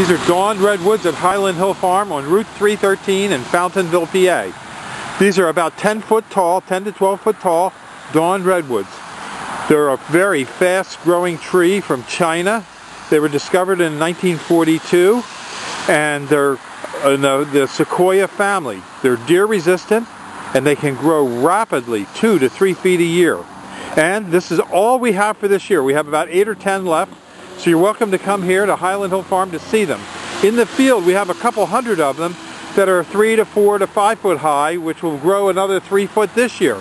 These are dawn redwoods at Highland Hill Farm on Route 313 in Fountainville, PA. These are about 10 foot tall, 10 to 12 foot tall dawn redwoods. They're a very fast growing tree from China. They were discovered in 1942 and they're uh, in the, the sequoia family. They're deer resistant and they can grow rapidly, two to three feet a year. And this is all we have for this year. We have about eight or ten left. So you're welcome to come here to Highland Hill Farm to see them. In the field, we have a couple hundred of them that are three to four to five foot high, which will grow another three foot this year.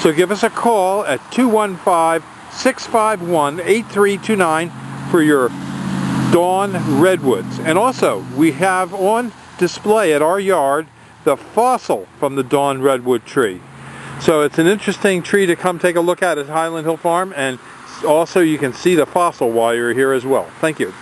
So give us a call at 215-651-8329 for your Dawn Redwoods. And also, we have on display at our yard the fossil from the Dawn Redwood tree. So it's an interesting tree to come take a look at at Highland Hill Farm and also, you can see the fossil while you're here as well. Thank you.